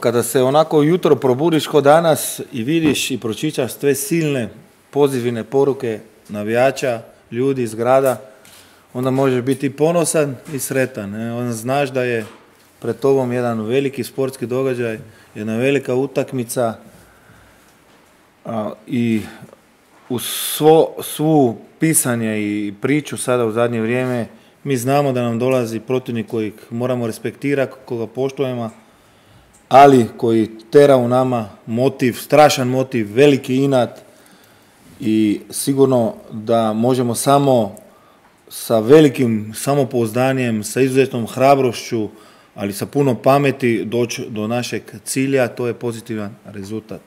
Kada se onako jutro probudiš ko danas i vidiš i pročičaš sve silne pozivine poruke navijača, ljudi iz grada, onda možeš biti ponosan i sretan. Onda znaš da je pred tobom jedan veliki sportski događaj, jedna velika utakmica i uz svo, svu pisanje i priču sada u zadnje vrijeme, mi znamo da nam dolazi protivnik kojeg moramo respektirati, koga poštujemo, ali koji tera u nama motiv, strašan motiv, veliki inat i sigurno da možemo samo sa velikim samopouzdanjem, sa izuzetnom hrabrošću, ali sa puno pameti doći do našeg cilja, to je pozitivan rezultat.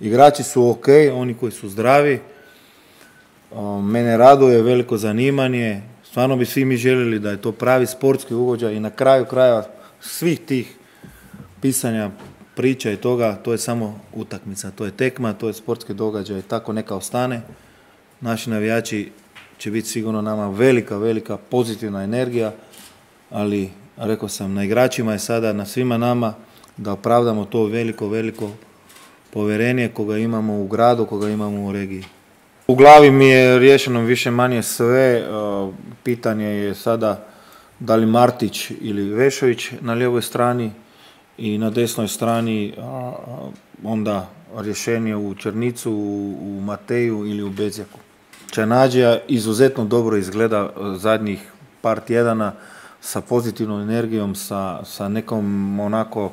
Igrači su ok, oni koji su zdravi, mene raduje veliko zanimanje, stvarno bi svi mi željeli da je to pravi sportski ugođaj i na kraju kraja svih tih pisanja, priča i toga, to je samo utakmica, to je tekma, to je sportski događaj, tako neka ostane. Naši navijači će biti sigurno nama velika, velika pozitivna energija, ali rekao sam, na igračima je sada, na svima nama, da opravdamo to veliko, veliko povjerenje koga imamo u gradu, koga imamo u regiji. U glavi mi je riješeno više manje sve, pitanje je sada da li Martić ili Vešović na lijevoj strani i na desnoj strani onda rješenje u Černicu, u Mateju ili u Bezjaku. Čanađija izuzetno dobro izgleda zadnjih par tjedana sa pozitivnom energijom, sa, sa nekom onako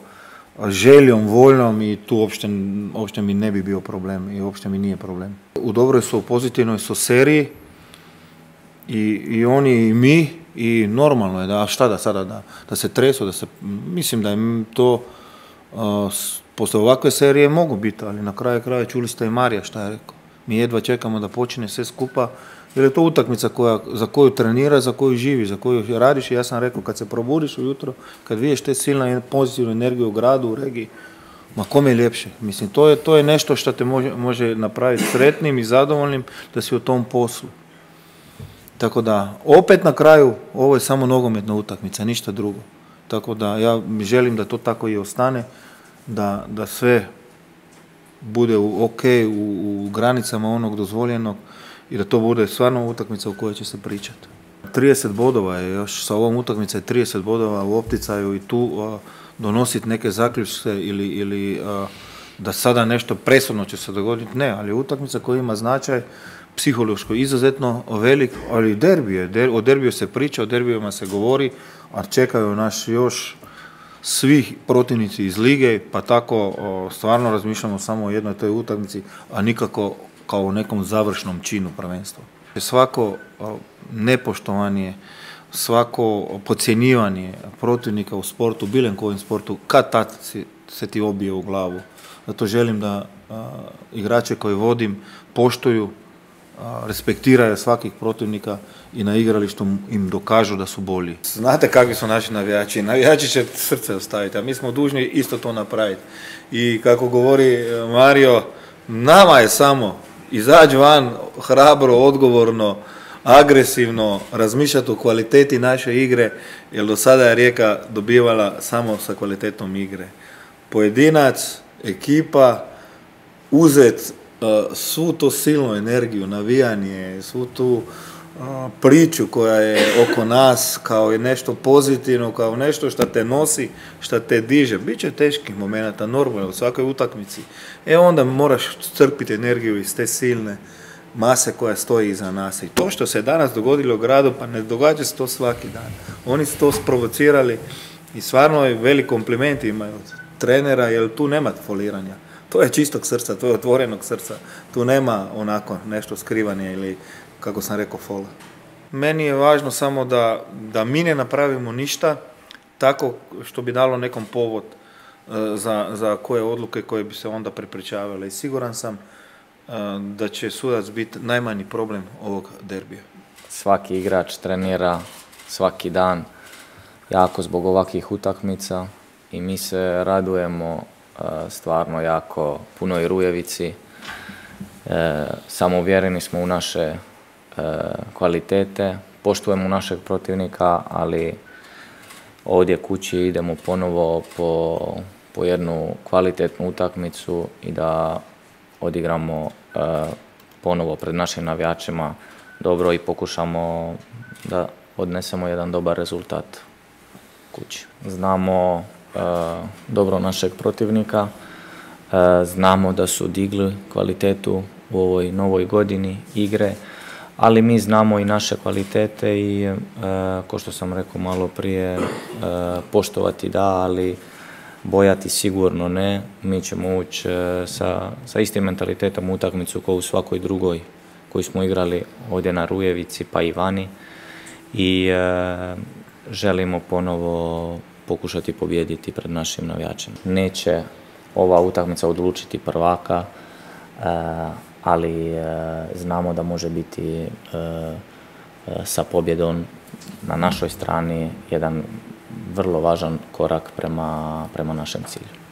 željom, voljom i tu uopšte, uopšte mi ne bi bio problem i uopšte mi nije problem. U dobroj su, pozitivnoj su seriji i, i oni i mi i normalno je da, a šta da sada, da, da se tresu, da se, mislim da je to uh, posle ovakve serije mogu biti, ali na kraju kraja čuli ste i Marija šta je rekao. Mi jedva čekamo da počne sve skupa, jer je to utakmica koja, za koju trenira, za koju živi, za koju radiš i ja sam rekao kad se probudiš ujutro, kad vidiš te silna pozitivnu energiju u gradu, u regiji, ma kome je ljepše? Mislim, to je, to je nešto što te može, može napraviti sretnim i zadovoljnim da si u tom poslu. Tako da, opet na kraju, ovo je samo nogometna utakmica, ništa drugo. Tako da, ja želim da to tako i ostane, da, da sve bude u, ok, u, u granicama onog dozvoljenog i da to bude stvarno utakmica u kojoj će se pričati. 30 bodova je još sa ovom utakmicom je 30 bodova u opticaju i tu donositi neke zaključke ili, ili da sada nešto presudno će se dogoditi, ne, ali utakmica koja ima značaj psihološko izuzetno velik, ali derbi je, o derbiju se priča, o derbijama se govori, a čekaju naš još svi protivnici iz lige, pa tako stvarno razmišljamo samo o jednoj toj utakmici, a nikako kao o nekom završnom činu prvenstva. Svako nepoštovanje, svako podcjenjivanje protivnika u sportu, bilo kojem sportu, kad tad se ti obije u glavu. Zato želim da igrače koje vodim poštuju, respektiraju svakih protivnika i na igralištu im dokažu da su bolji. Znate kakvi su naši navijači? Navijači će srce ostaviti, a mi smo dužni isto to napraviti. I kako govori e, Mario, nama je samo izaći van hrabro, odgovorno, agresivno, razmišljati o kvaliteti naše igre, jer do sada je Rijeka dobivala samo sa kvalitetom igre. Pojedinac, ekipa, uzet svu tu silnu energiju, navijanje, svu tu priču koja je oko nas kao nešto pozitivno, kao nešto što te nosi, što te diže. Biće teških momenata, normalno, u svakoj utakmici. E onda moraš crpiti energiju iz te silne mase koja stoji iza nas. I to što se danas dogodilo u gradu, pa ne događa se to svaki dan. Oni su to sprovocirali i stvarno je velik kompliment imaju od trenera, jer tu nema foliranja. To je čistog srca, to je otvorenog srca. Tu nema onako nešto skrivanje ili, kako sam rekao, fola. Meni je važno samo da, da mi ne napravimo ništa tako što bi dalo nekom povod e, za, za koje odluke koje bi se onda prepričavale. I siguran sam e, da će sudac biti najmanji problem ovog derbija. Svaki igrač trenira svaki dan jako zbog ovakvih utakmica i mi se radujemo stvarno jako punoj Rujevici. E, samouvjereni smo u naše e, kvalitete, poštujemo našeg protivnika, ali ovdje kući idemo ponovo po, po jednu kvalitetnu utakmicu i da odigramo e, ponovo pred našim navijačima dobro i pokušamo da odnesemo jedan dobar rezultat kući. Znamo dobro našeg protivnika, e, znamo da su digli kvalitetu u ovoj novoj godini igre, ali mi znamo i naše kvalitete i, e, ko što sam rekao malo prije, poštovati da, ali bojati sigurno ne. Mi ćemo ući sa, sa istim mentalitetom utakmicu kao u svakoj drugoj koju smo igrali ovdje na Rujevici pa i vani i želimo ponovo pokušati pobijediti pred našim navijačima. Neće ova utakmica odlučiti prvaka, e, ali e, znamo da može biti e, sa pobjedom na našoj strani jedan vrlo važan korak prema, prema našem cilju.